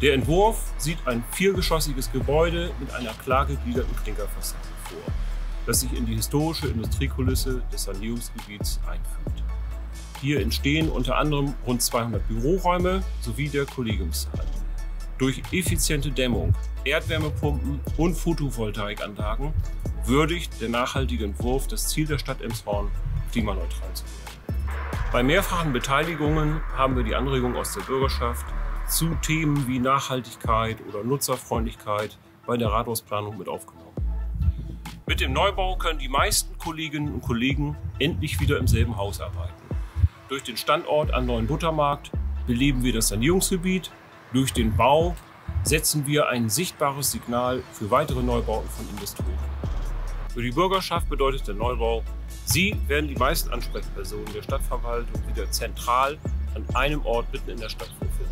Der Entwurf sieht ein viergeschossiges Gebäude mit einer klar gegliederten Klinkerfassade vor, das sich in die historische Industriekulisse des Sanierungsgebiets einfügt. Hier entstehen unter anderem rund 200 Büroräume sowie der Kollegiumssaal. Durch effiziente Dämmung, Erdwärmepumpen und Photovoltaikanlagen würdigt der nachhaltige Entwurf das Ziel der Stadt Emshorn, klimaneutral zu werden. Bei mehrfachen Beteiligungen haben wir die Anregung aus der Bürgerschaft zu Themen wie Nachhaltigkeit oder Nutzerfreundlichkeit bei der Rathausplanung mit aufgenommen. Mit dem Neubau können die meisten Kolleginnen und Kollegen endlich wieder im selben Haus arbeiten. Durch den Standort am neuen Buttermarkt beleben wir das Sanierungsgebiet. Durch den Bau setzen wir ein sichtbares Signal für weitere Neubauten von Investoren. Für die Bürgerschaft bedeutet der Neubau, sie werden die meisten Ansprechpersonen der Stadtverwaltung wieder zentral an einem Ort mitten in der Stadt vorfinden.